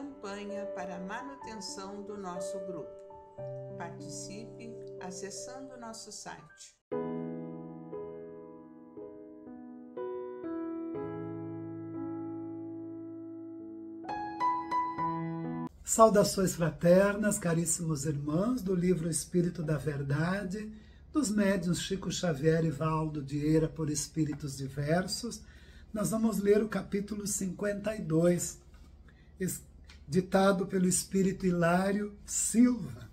campanha para a manutenção do nosso grupo. Participe acessando nosso site. Saudações fraternas, caríssimos irmãos do livro Espírito da Verdade, dos médiuns Chico Xavier e Valdo Dieira por Espíritos Diversos. Nós vamos ler o capítulo 52, ditado pelo Espírito Hilário Silva.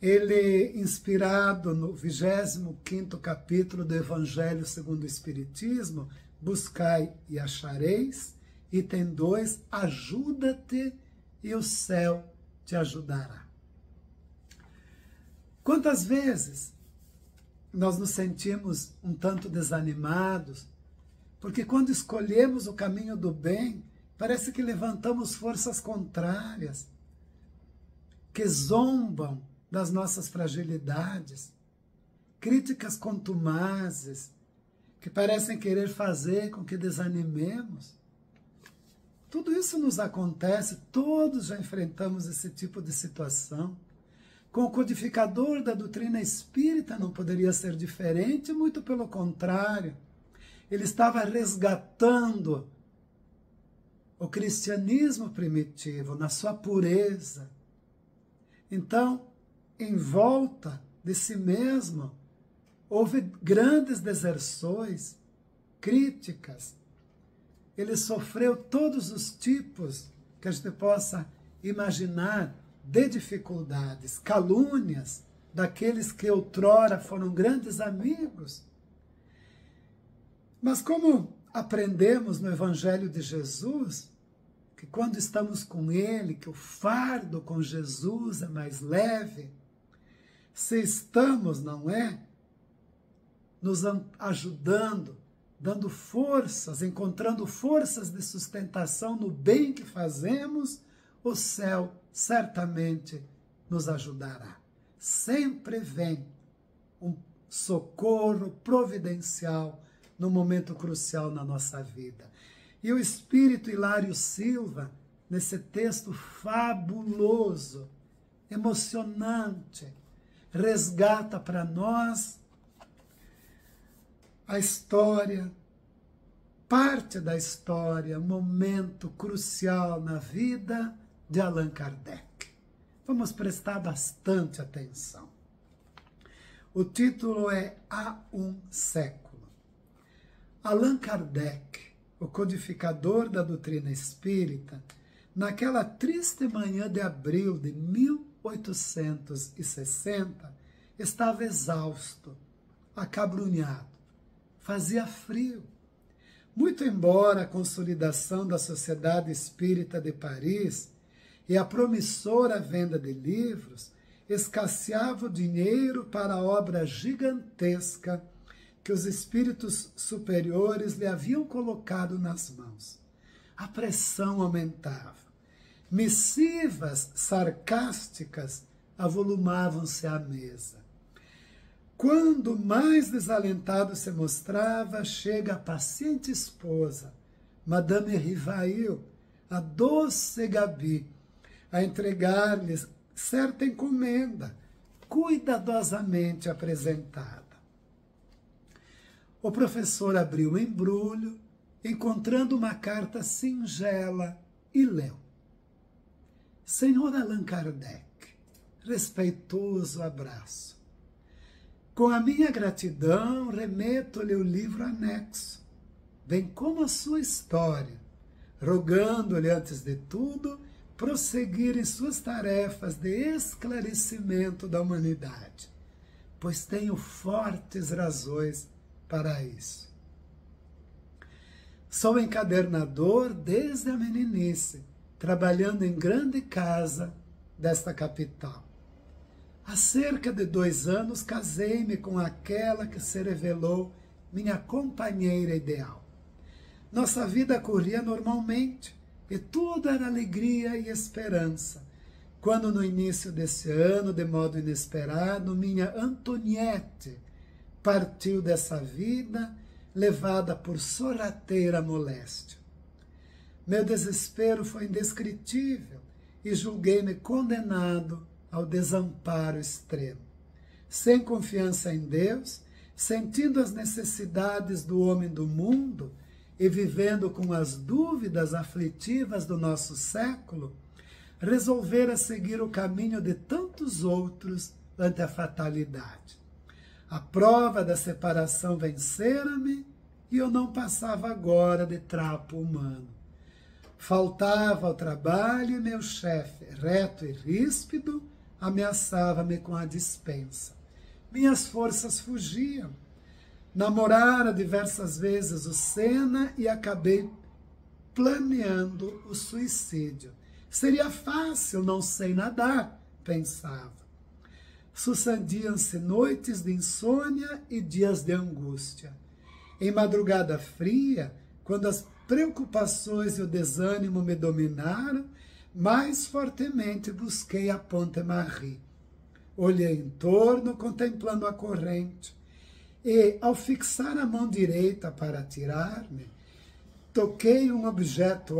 Ele, inspirado no 25º capítulo do Evangelho segundo o Espiritismo, Buscai e achareis, item 2, Ajuda-te e o céu te ajudará. Quantas vezes nós nos sentimos um tanto desanimados, porque quando escolhemos o caminho do bem, parece que levantamos forças contrárias, que zombam das nossas fragilidades, críticas contumazes, que parecem querer fazer com que desanimemos. Tudo isso nos acontece, todos já enfrentamos esse tipo de situação. Com o codificador da doutrina espírita não poderia ser diferente, muito pelo contrário. Ele estava resgatando o cristianismo primitivo na sua pureza. Então, em volta de si mesmo, houve grandes deserções, críticas, ele sofreu todos os tipos que a gente possa imaginar de dificuldades, calúnias daqueles que outrora foram grandes amigos. Mas como aprendemos no Evangelho de Jesus, que quando estamos com Ele, que o fardo com Jesus é mais leve, se estamos, não é, nos ajudando dando forças, encontrando forças de sustentação no bem que fazemos, o céu certamente nos ajudará. Sempre vem um socorro providencial no momento crucial na nossa vida. E o Espírito Hilário Silva, nesse texto fabuloso, emocionante, resgata para nós a história, parte da história, momento crucial na vida de Allan Kardec. Vamos prestar bastante atenção. O título é Há um século. Allan Kardec, o codificador da doutrina espírita, naquela triste manhã de abril de 1860, estava exausto, acabrunhado fazia frio. Muito embora a consolidação da Sociedade Espírita de Paris e a promissora venda de livros escasseava o dinheiro para a obra gigantesca que os espíritos superiores lhe haviam colocado nas mãos. A pressão aumentava. Missivas sarcásticas avolumavam-se à mesa. Quando mais desalentado se mostrava, chega a paciente esposa, Madame Rivail, a doce Gabi, a entregar-lhes certa encomenda, cuidadosamente apresentada. O professor abriu o embrulho, encontrando uma carta singela, e leu. Senhor Allan Kardec, respeitoso abraço. Com a minha gratidão, remeto-lhe o livro anexo, bem como a sua história, rogando-lhe, antes de tudo, prosseguir em suas tarefas de esclarecimento da humanidade, pois tenho fortes razões para isso. Sou encadernador desde a meninice, trabalhando em grande casa desta capital. Há cerca de dois anos casei-me com aquela que se revelou minha companheira ideal. Nossa vida corria normalmente e tudo era alegria e esperança. Quando no início desse ano, de modo inesperado, minha Antoniette partiu dessa vida levada por sorrateira moléstia. Meu desespero foi indescritível e julguei-me condenado ao desamparo extremo. Sem confiança em Deus, sentindo as necessidades do homem do mundo e vivendo com as dúvidas aflitivas do nosso século, resolvera seguir o caminho de tantos outros ante a fatalidade. A prova da separação vencera-me e eu não passava agora de trapo humano. Faltava ao trabalho e meu chefe, reto e ríspido, ameaçava-me com a dispensa. Minhas forças fugiam. Namorara diversas vezes o Sena e acabei planeando o suicídio. Seria fácil, não sei nadar, pensava. Sucediam-se noites de insônia e dias de angústia. Em madrugada fria, quando as preocupações e o desânimo me dominaram, mais fortemente busquei a Ponte Marie. Olhei em torno, contemplando a corrente, e, ao fixar a mão direita para atirar-me, toquei um objeto,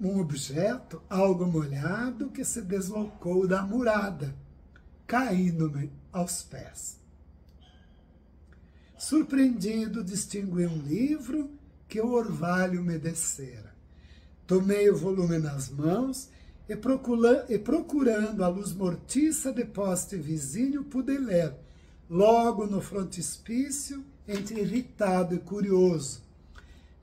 um objeto algo molhado que se deslocou da murada caindo-me aos pés. Surpreendido, distingui um livro que o orvalho me descera. Tomei o volume nas mãos e, e procurando a luz mortiça de poste vizinho, pude ler, logo no frontispício, entre irritado e curioso.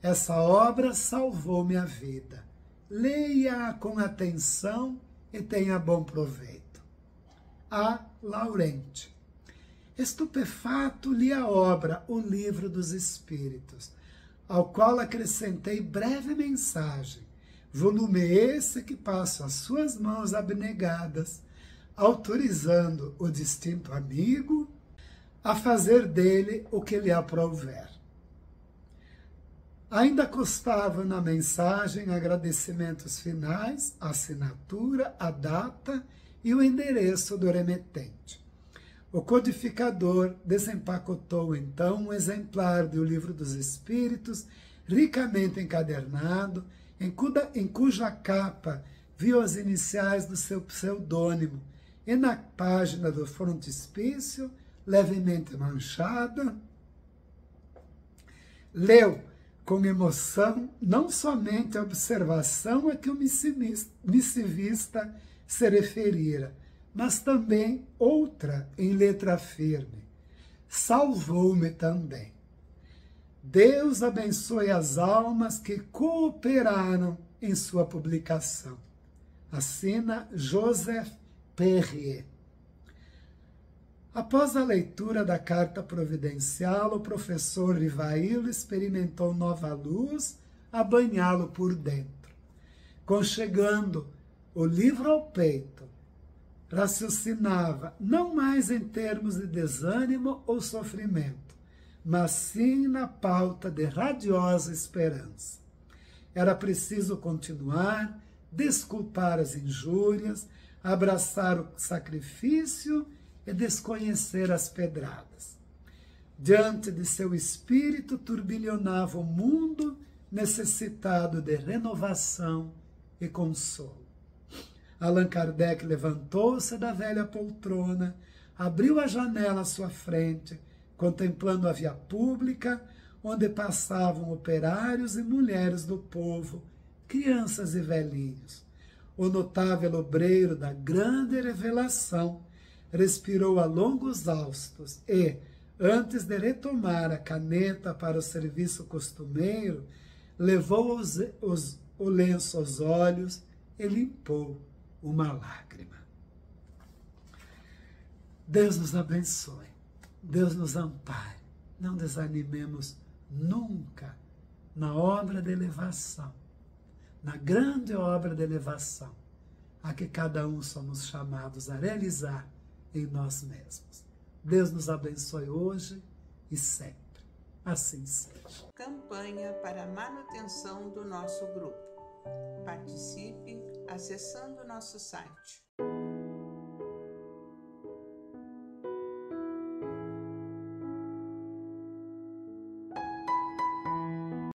Essa obra salvou minha vida. Leia-a com atenção e tenha bom proveito a Laurente. Estupefato li a obra O Livro dos Espíritos, ao qual acrescentei breve mensagem, volume esse que passo às suas mãos abnegadas, autorizando o distinto amigo a fazer dele o que lhe aprouver. Ainda constava na mensagem agradecimentos finais, assinatura, a data e o endereço do remetente. O codificador desempacotou então um exemplar do Livro dos Espíritos, ricamente encadernado, em, cuja, em cuja capa viu as iniciais do seu pseudônimo, e na página do frontispício, levemente manchada, leu com emoção não somente a observação a que o missivista se referira, mas também outra em letra firme. Salvou-me também. Deus abençoe as almas que cooperaram em sua publicação. Assina Joseph Perrier. Após a leitura da carta providencial, o professor Rivailo experimentou nova luz a banhá-lo por dentro. Conchegando o livro ao peito, raciocinava não mais em termos de desânimo ou sofrimento, mas sim na pauta de radiosa esperança. Era preciso continuar, desculpar as injúrias, abraçar o sacrifício e desconhecer as pedradas. Diante de seu espírito turbilhonava o mundo necessitado de renovação e consolo. Allan Kardec levantou-se da velha poltrona, abriu a janela à sua frente, contemplando a via pública, onde passavam operários e mulheres do povo, crianças e velhinhos. O notável obreiro da grande revelação respirou a longos haustos e, antes de retomar a caneta para o serviço costumeiro, levou os, os, o lenço aos olhos e limpou uma lágrima. Deus nos abençoe, Deus nos ampare. Não desanimemos nunca na obra de elevação, na grande obra de elevação, a que cada um somos chamados a realizar em nós mesmos. Deus nos abençoe hoje e sempre. Assim seja. Campanha para a manutenção do nosso grupo. Participe acessando nosso site